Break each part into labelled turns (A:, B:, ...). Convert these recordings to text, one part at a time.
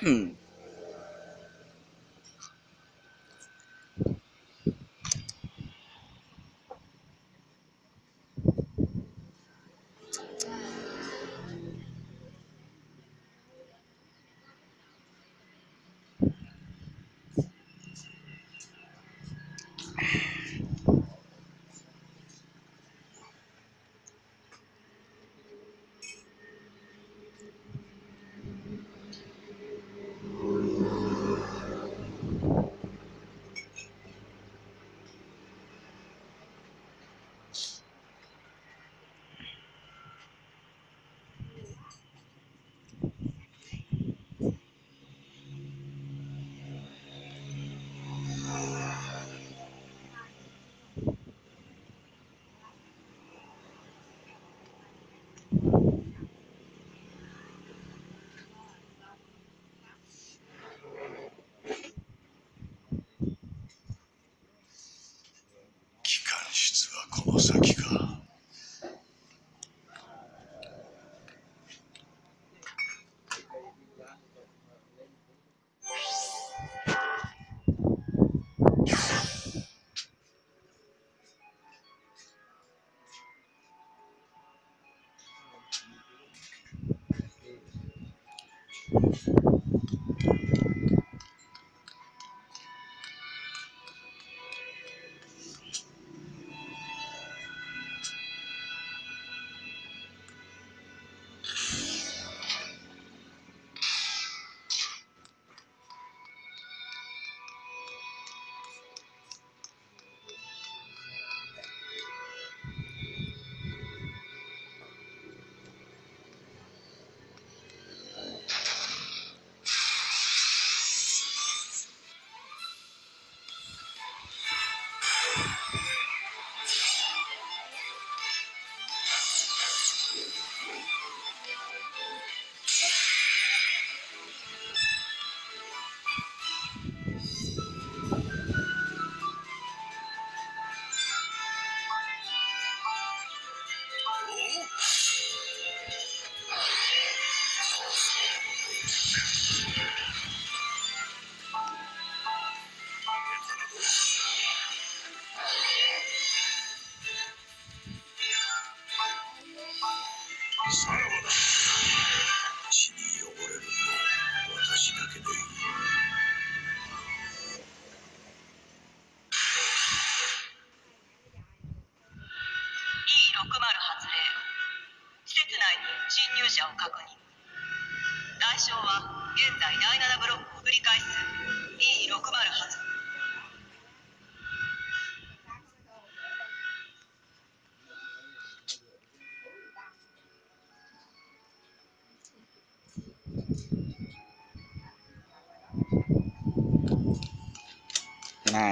A: Hmm. 先かさら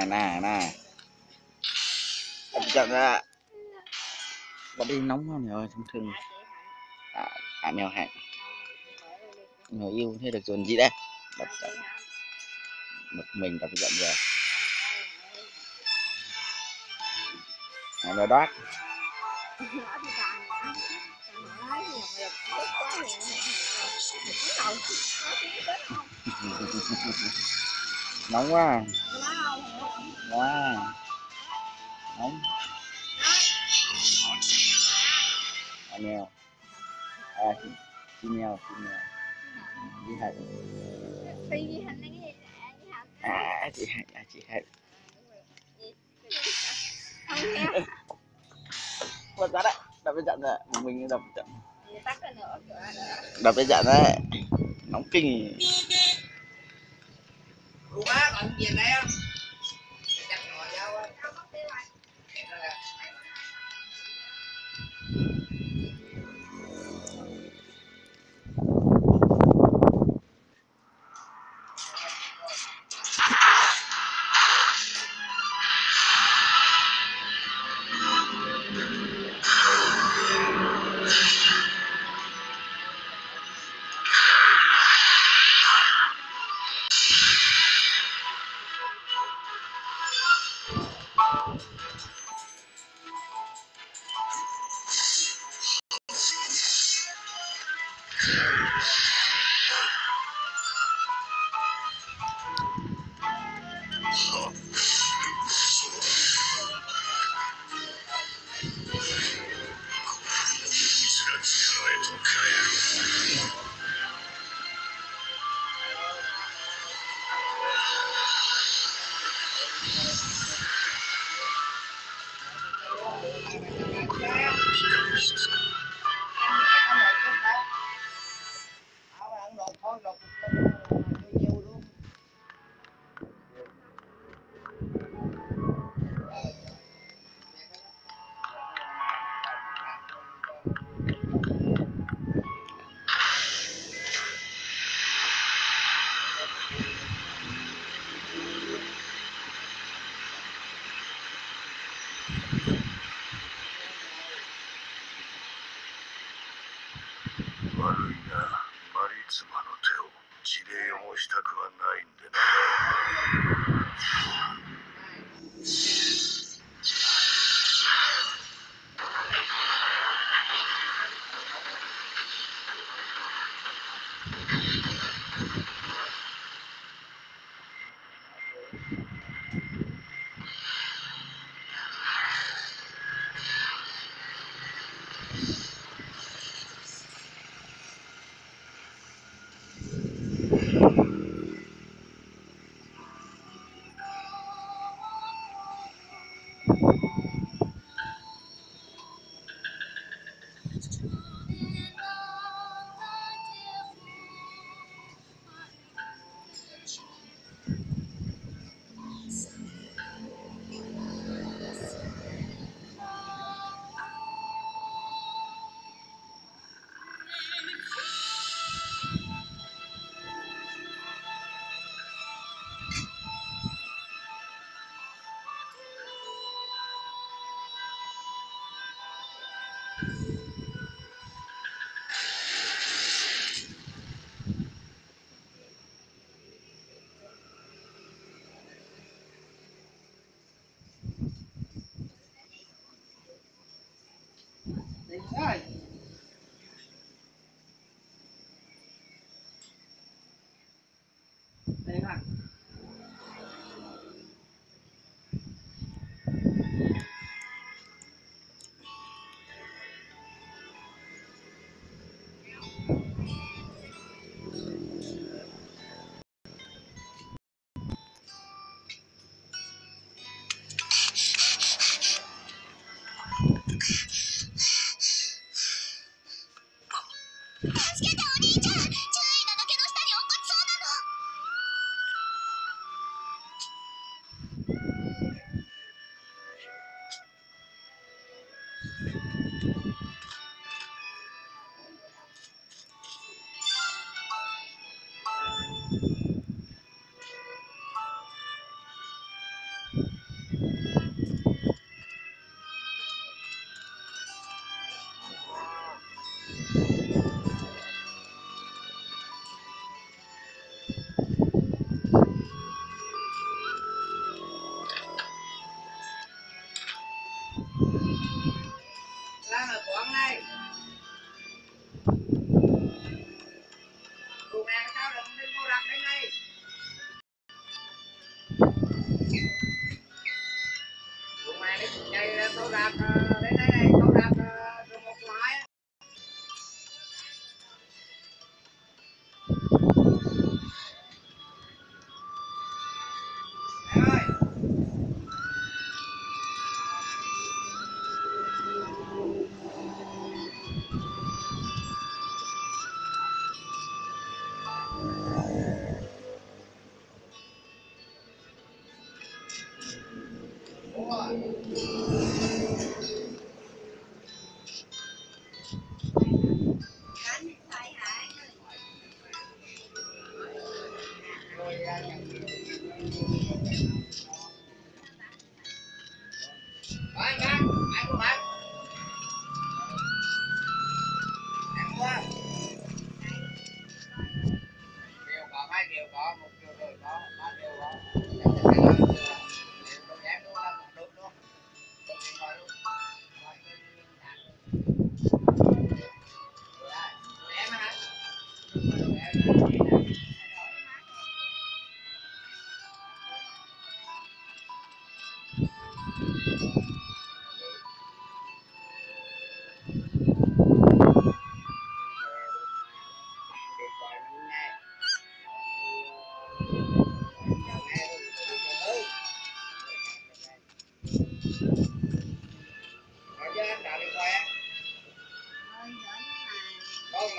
B: Nè nè. Nè chậm ra. Có đi nóng không rồi thông thường. À, à mèo hạnh người yêu thế được dồn gì đây? Đập chậm. Một mình đập chậm rồi. À, nó đót. Nóng quá. à wow nóng à mèo à chị, chị mèo chị mèo chị hạnh à chị hạnh à chị hạnh bật ra. Đấy đập cái trận rồi mình đập trận đập cái dặn đấy nóng kinh.
C: Cô bác còn gì đây không?
D: Right
C: đang ở quán này cụ mẹ sao được bên cô đặt bên này. Cụ mẹ đi chạy tôi đặt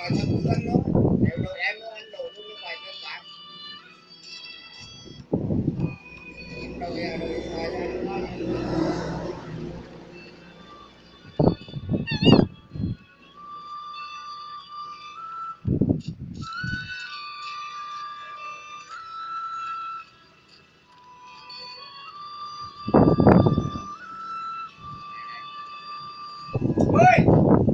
C: Không
A: mà Nếu em nữa anh đổ luôn như vậy bạn. Đầu giờ rồi rồi rồi rồi ơi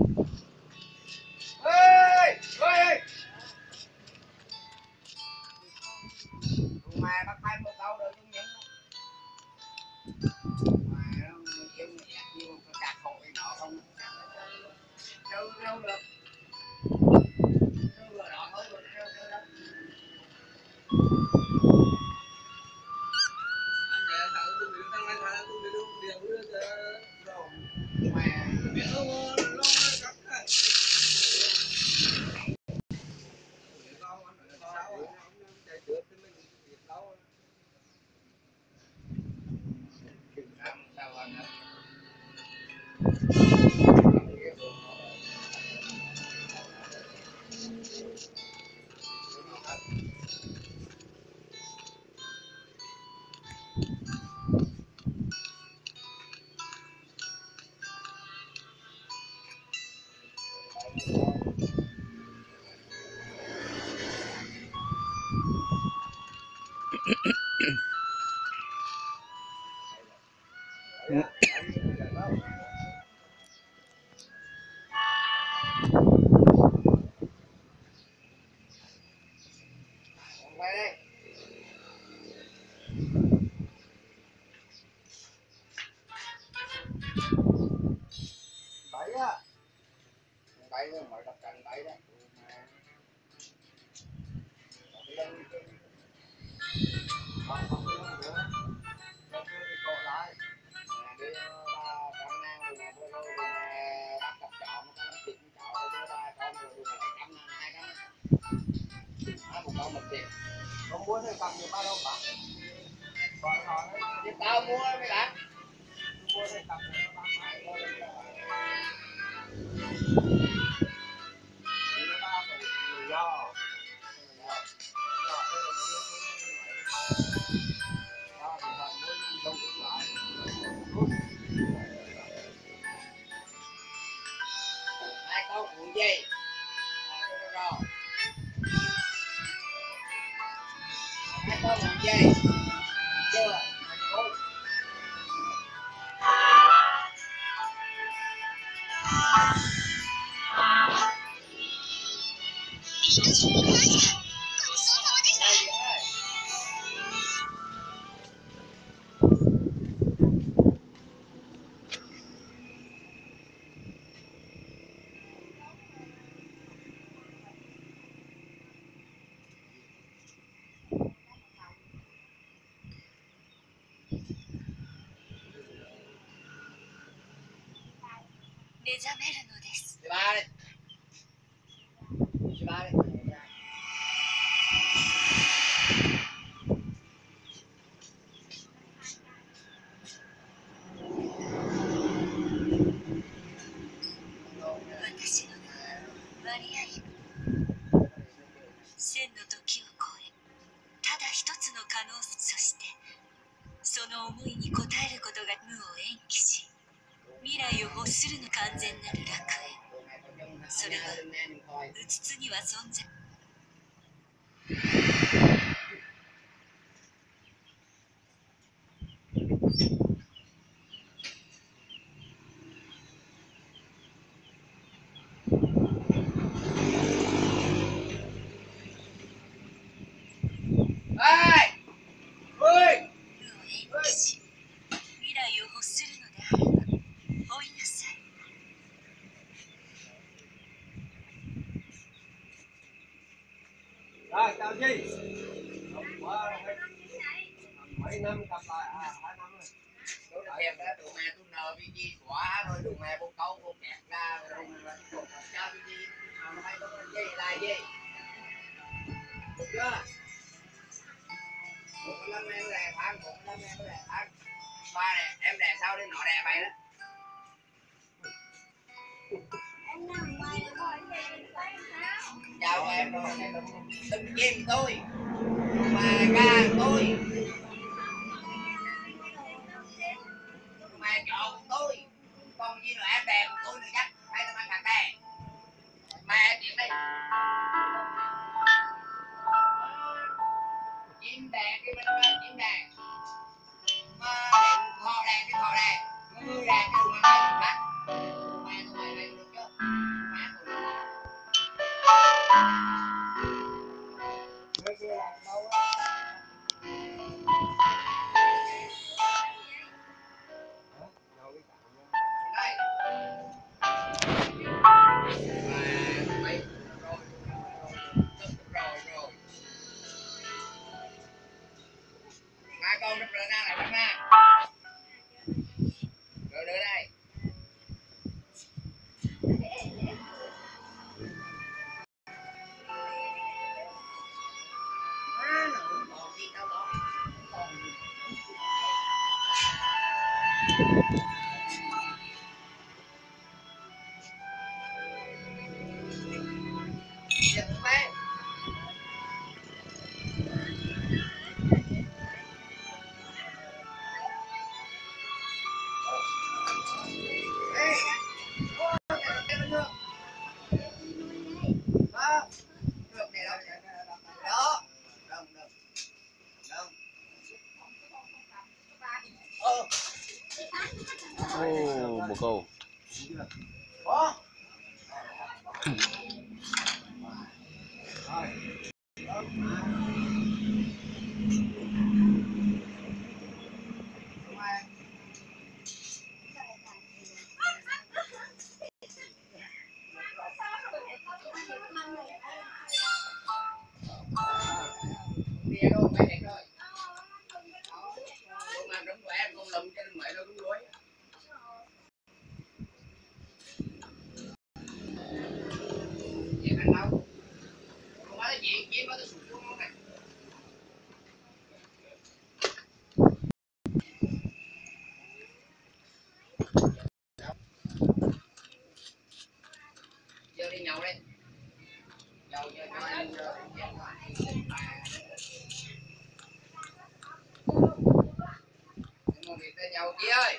A: Bảy thôi, mọi đập cành bảy đó. Không, không, không nữa. Không, đi cột lại. Đi ba trăm nang rồi nè, rồi nè, bắt cặp trọ, nó có năm chục ba con rồi, lại trăm nang, hai cái. Hai một con một tiền không muốn thì cầm được ba đâu bạn còn họ tao mua mấy đã, mua thì cầm được you
E: 目覚めるのです。
A: Rồi, chào Chi. Mấy năm cặp lại à, hai năm rồi.
C: Tôi đẹp đó, tụi mẹ tôi nờ vì Chi quá rồi, tụi mẹ bố câu bố kẹt ra rồi, tụi mẹ chào Chi. Hôm nay tôi gì, là gì? Được chưa? Một năm em đè thang, một năm em đè thang. Ba đè, em đè sau đi, nọ đè mày đó. chào em rồi đừng chim tôi mà gan tôi đi nhậu đi nhậu cho cho em ngồi đi
B: tới nhậu kia
C: ơi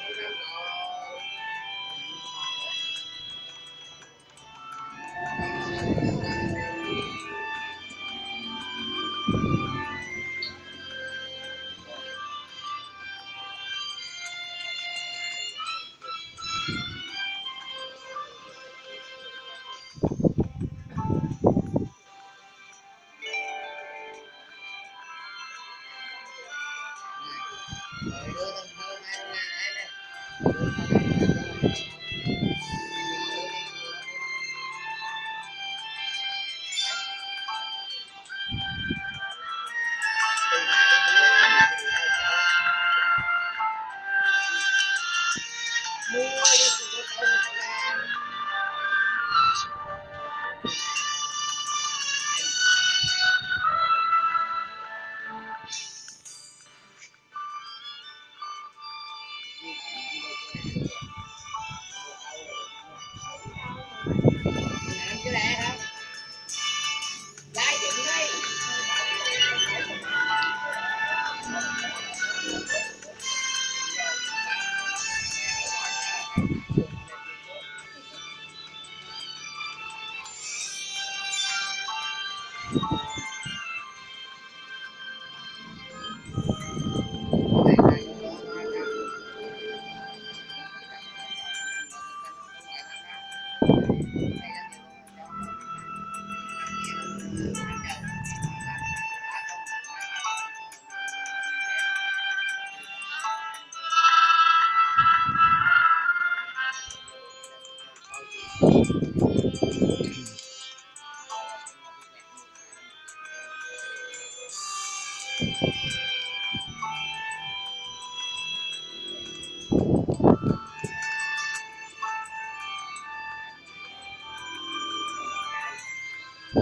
C: I'm not.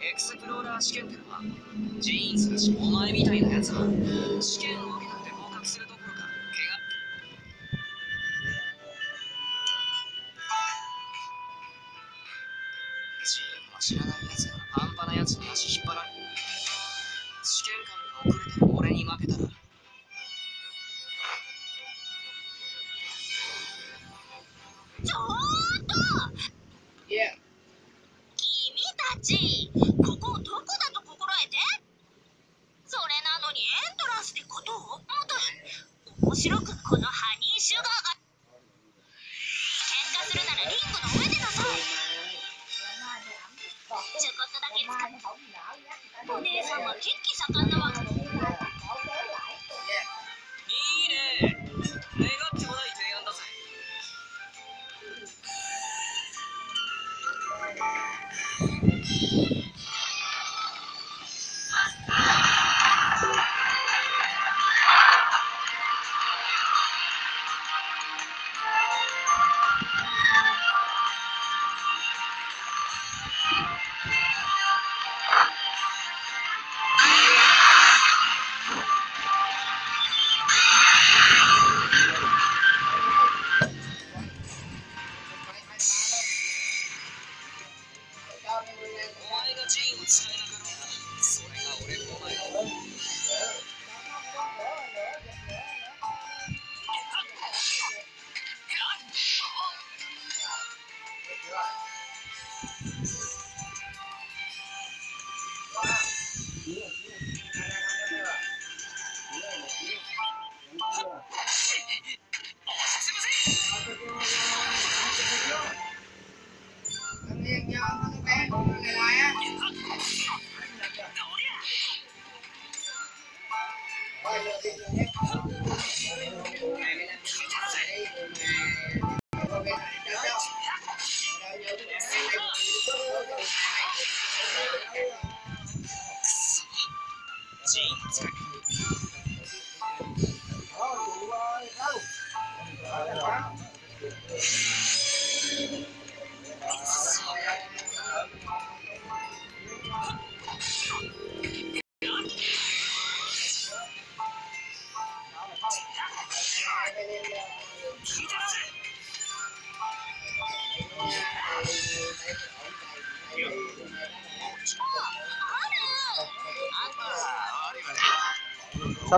C: エクスプローラー試験ってのはジーンズだしお前みたいなやつは試験を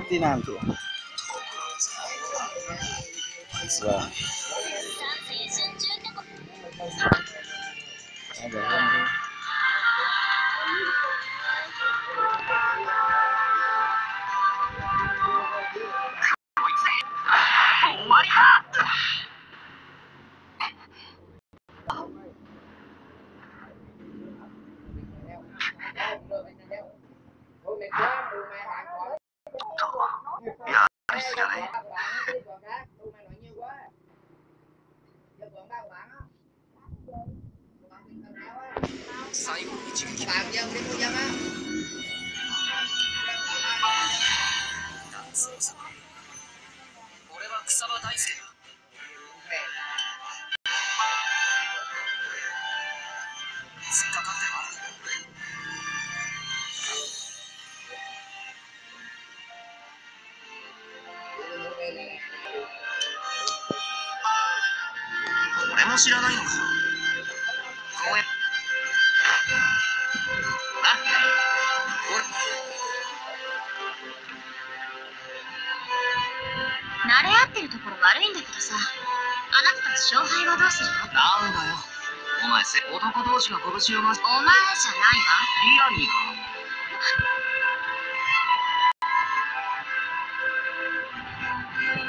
A: Ferdinando. Islam. 同士が拳を
B: お前じゃないわ。
A: リアリーか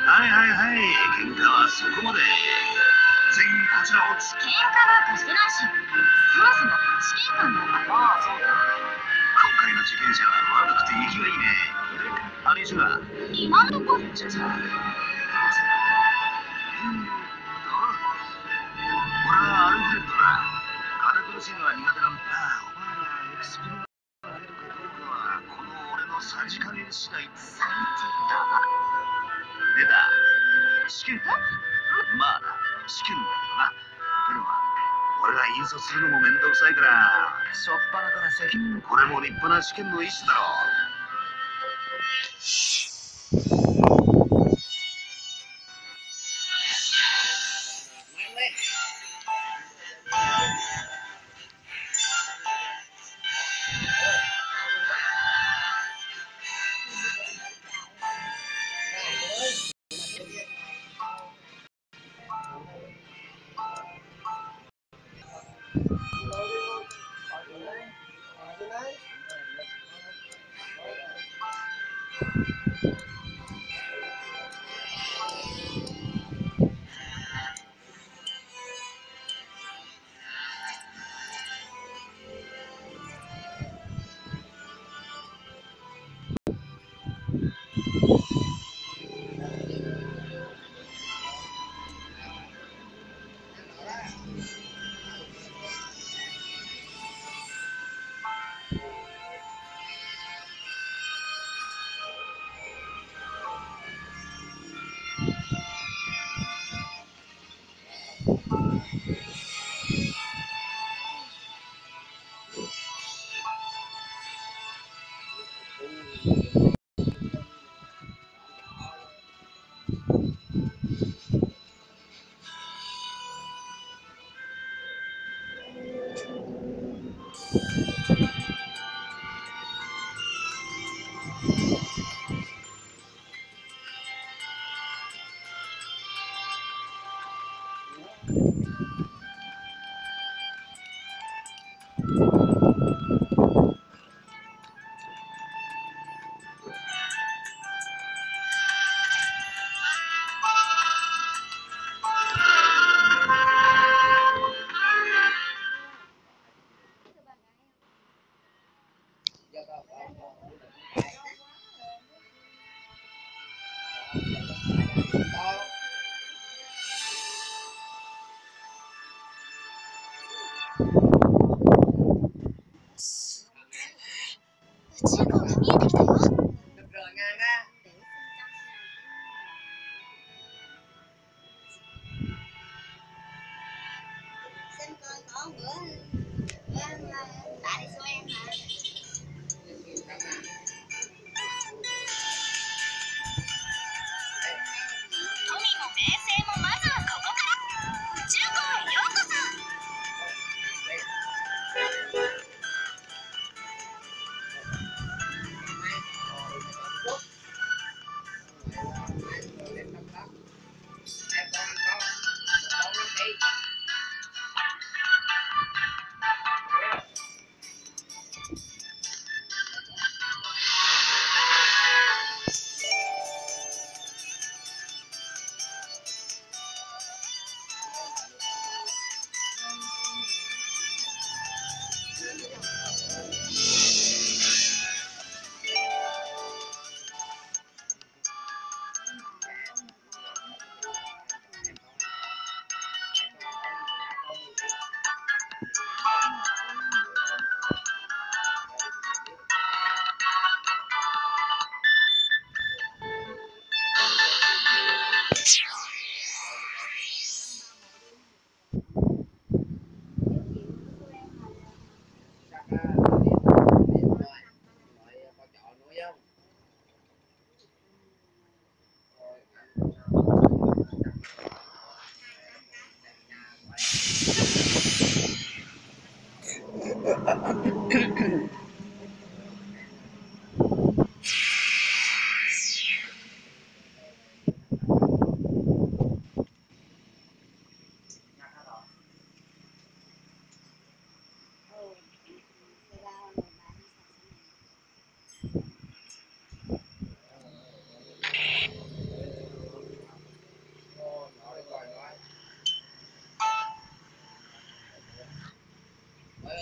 F: はいはいはい。喧嘩はそこまで。全員こちらをつ
B: 喧嘩なんかしてないし。そもそも試験官なんだ
A: ああそうだ
F: 今回の受験者は悪くて生きがいいね。あれじゃあ。
B: 今のところ
F: じゃ。あさうん。と俺はアルフレッドだ堅苦しいのは苦手な。んだお前らエクスペリメントが。出るかどうかはこの俺のさじ加減次第
B: 最低だわ
F: 出た試験だまあな。試験だけどな。けど俺が。引率するのもめんどくさいから
A: しょっぱな。から責任
F: これも立派な。試験の一種だろ
B: 宇哪里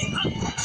B: え
F: っ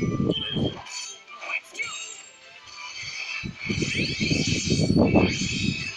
F: Let's
C: go.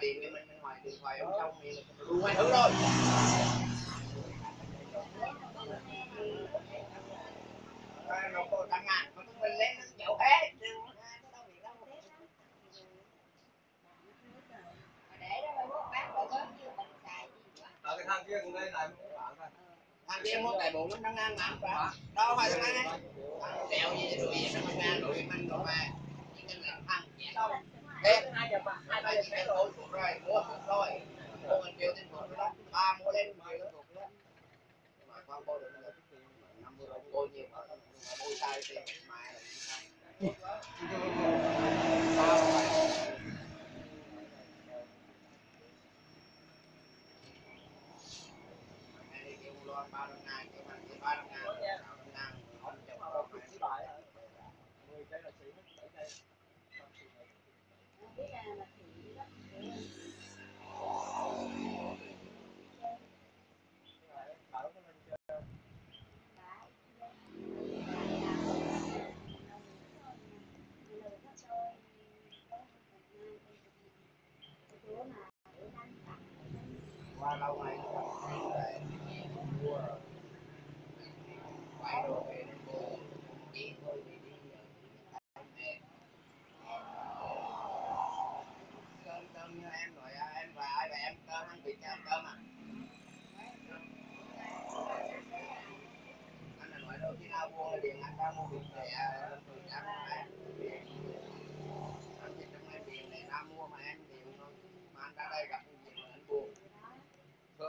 C: điện cho mình bên ngoài điện thoại ông xong thì mình ngoài thử rồi. Qua lâu ngày mua quay đồ về đi thôi thì đi cơm cơm như em rồi em và ai và em cơm ăn thịt cho cơm à. anh là nói đâu khi nào mua điện anh ra mua thịt về làm thịt ăn mà em ăn thịt trong em điện để ra mua mà em điện thôi mà anh ra đây gặp cái gì mà anh buồn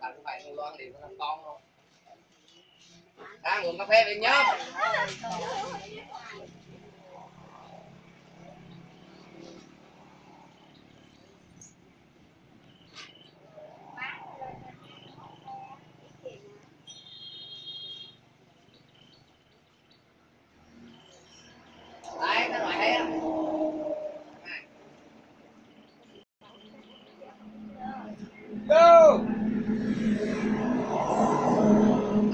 C: tao phải mua loan liền con con không đang uống cà phê đi nhóm đấy tao nói hay không Go!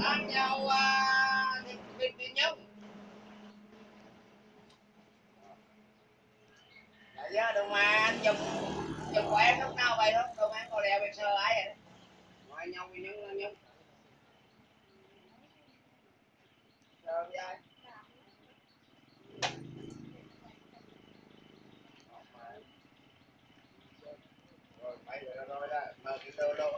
C: Ăn nhau à, thịt thịt thịt nhông. Dạ dạ đúng mà anh chụp chụp của em lúc nào vậy đó, đâu mà anh có đeo bên sơ ai vậy? Ngoài nhau với nhông là nhông. Sơ với ai? Rồi bây giờ rồi đó, mở cái đồ lộ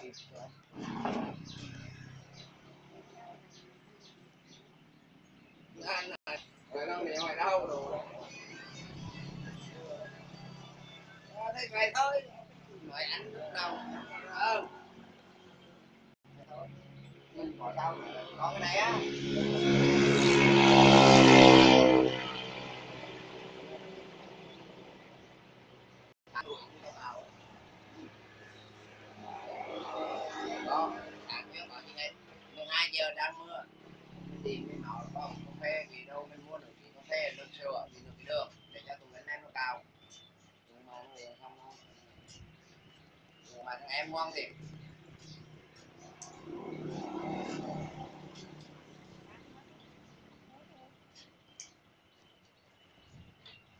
C: anh này ngoài đâu này ngoài đâu rồi thế vậy thôi mày anh lúc đầu ờ mình bỏ đâu mà có cái này á đó sáng trước bảo như thế 12 giờ đang mưa tìm cái nó có một cà phê vì đâu mình mua được cái cà phê lên sửa thì được cái đường để cho tụi anh em nó cao nhưng mà nó không không nhưng mà thằng em ngoan thì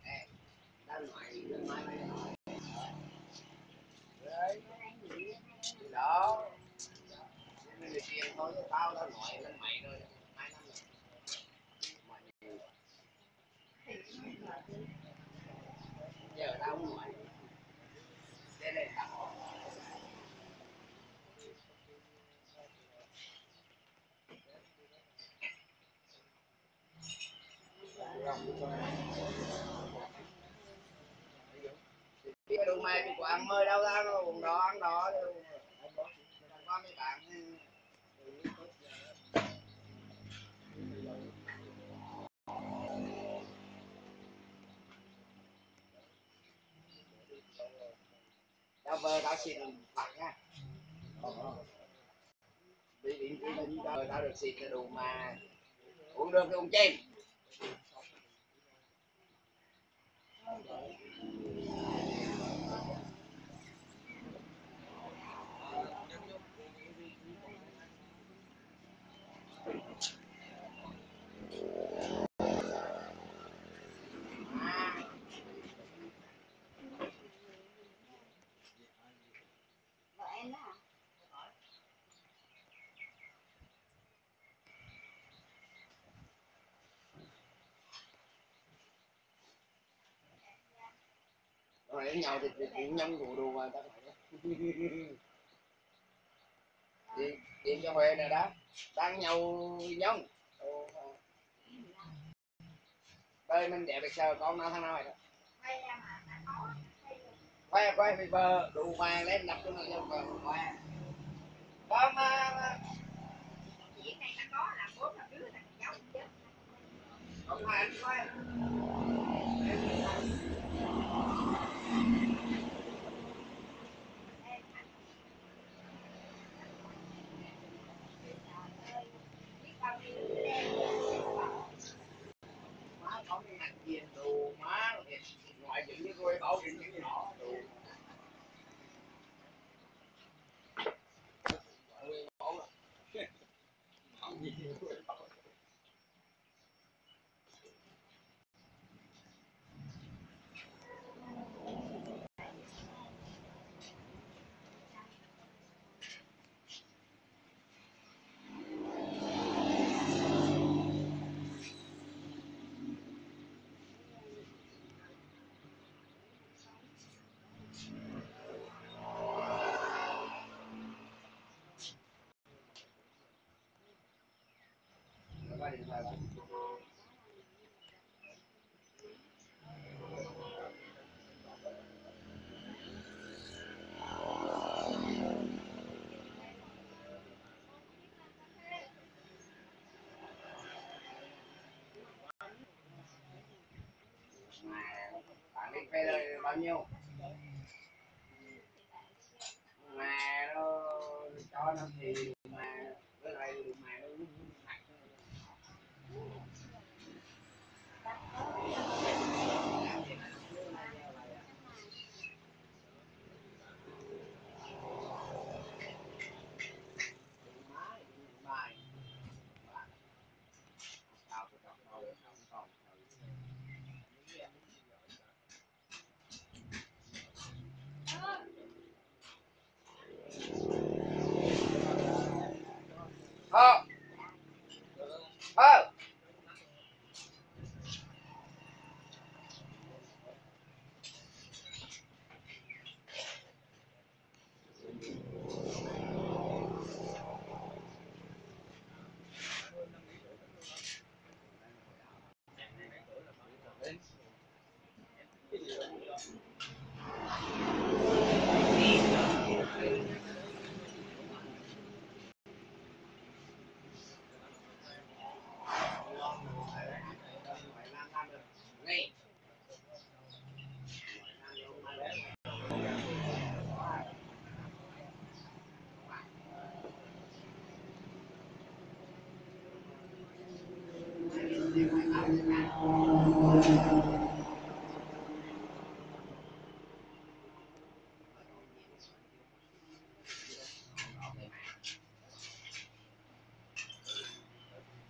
C: Ê, tao nói tao nói mày nói đấy thì đó mình được tiền thôi tao tao nói lên mày rồi hai năm rồi mà nhiều giờ tao không nói cái đường mai thì quán mời đâu ra nó vùng đó, ăn đó qua mấy bạn Tao vợ tao xịt phạt nha. Đi đi đi đi đã được xịt cái đồ mà. Uống được thì uống chén Thank you. Rồi đến nhau thì cũng nhâm vụ đồ mà tao phải. Đi đi cho huệ này đó đang nhau nhông đây mình đẹp được sao? Con nào thằng nào vậy đó. Quay quay bị bờ đủ vàng lên đập cho nó vô bờ quay có mà mà không phải anh quay 各位导演 bạn. Mà bạn đi thuê bao nhiêu mà nó cho nó thì mà với lại mà nó nặng Ờ. Ờ. Ngay.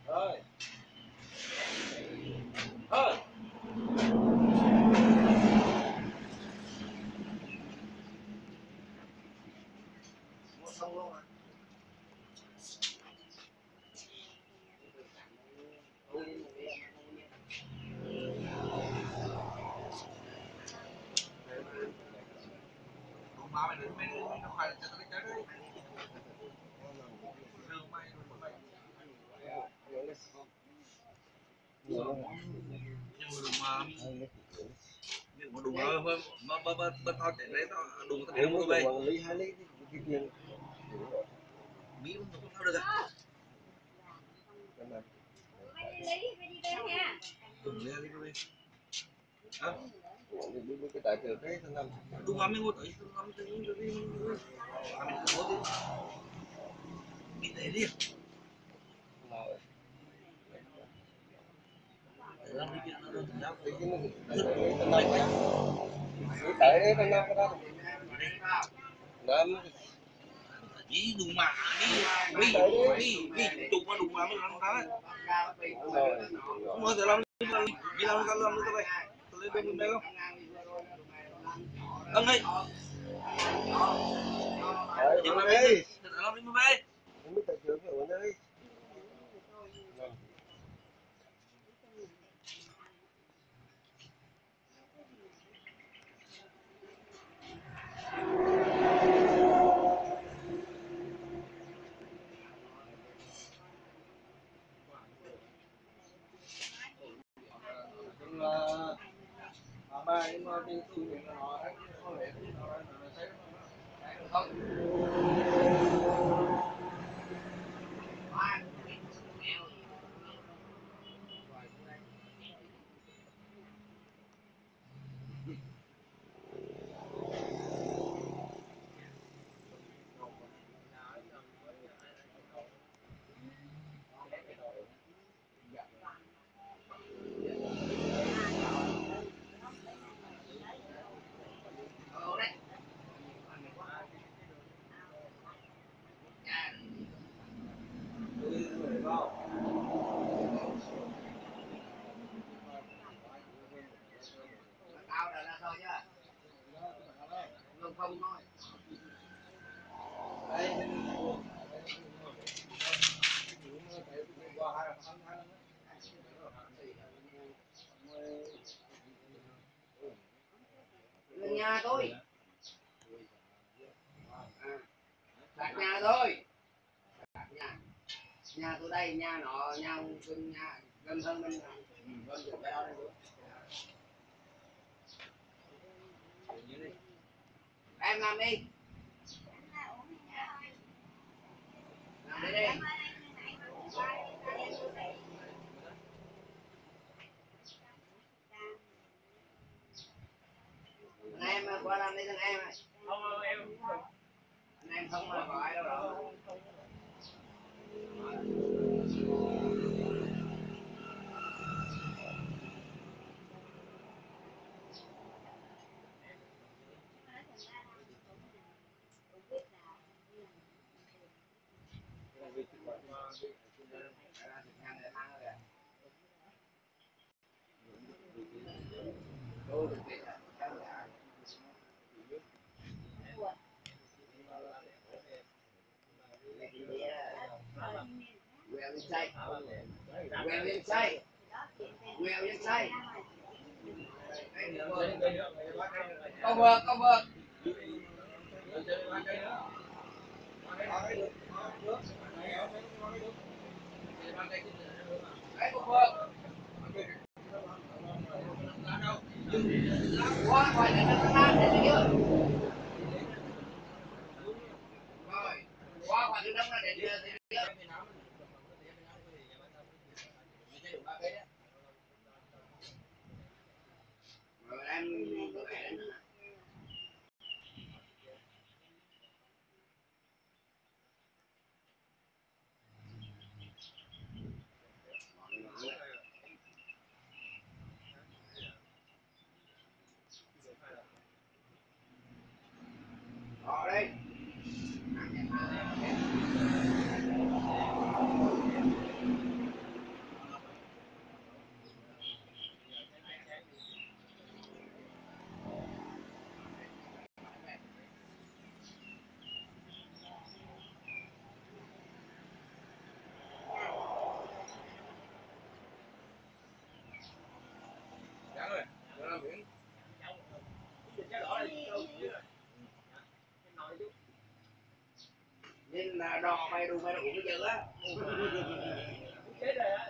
C: Ơi. Ơi. Mua xong luôn à?
A: Má mày đứng bên nó phải cho tao cái đấy. Đường mày đường mày.
F: nhưng mà đụng mà mà mà mà mà tao để đấy tao đụng tao để
A: Nếu
F: nó
A: muốn
F: bay
A: quản lý hai lý thì cái tiền
F: mỹ nó không sao được à đụng lên đi hả?
A: Đi với cái tài trợ thế thằng năm
F: đụng mà mình ngồi tới mà mình tới đi đi ngồi đi bị thế đi
A: nào
F: để làm cái chuyện nó đơn giản
A: thì cái tới thằng năm cái tài đấy thằng năm đó năm
F: chỉ đụng mà đi đi đi đi đụng mà đụng mà mới làm đó không có thì làm đi làm đi làm cái làm cái bay lên bên đây không anh đi.
A: Đi.
F: Dừng
A: ở
F: lại
A: đây
F: đi làm đi bay
A: mới tài trợ cái ở đây là mà ba em đi tu viện nó. hết có lẽ nó thấy không
C: nhà tôi đặt nhà tôi đặt nhà. Nhà tôi đây, nhà nó nhà gần nhà gần hơn bên gần được cái đó đây em làm đi. Làm đi. Qua làm đi thằng em này không em anh em không mà có ai đâu rồi Well inside. Well inside. Well inside. Có vợt, có vợt. Đấy, có vợt. Quá, ngoài này nó lan lên chưa? Rồi, quá ngoài cái đông là để đưa thì đưa. Rồi em có vẻ đến nữa. Họ đây nên là đò mày đủ mày đủ bây giờ á. Em
A: á.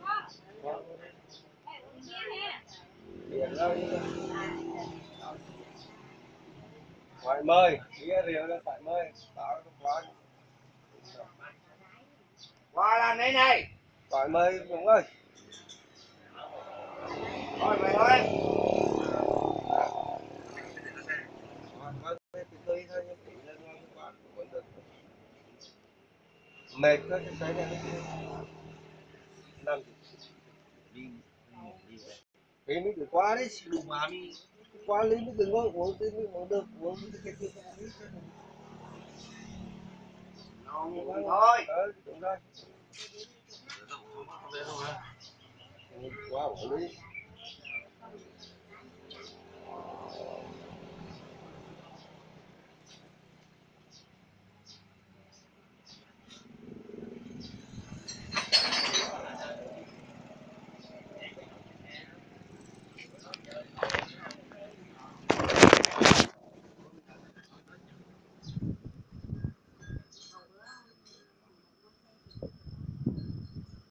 A: Quá. Biển đi phải mời bia rượu là phải mời. Tao nó quá
C: qua là này này.
A: Phải mời đúng ơi.
C: Thôi mày ơi
A: mệt thôi chứ cái này năm
F: đi đi về
A: thì mới được qua đấy
F: lùng mà đi.
A: Qua lý mới đừng có uống thì mới uống được uống cái cái cái
C: non thôi.
A: Ờ đúng rồi.
F: Không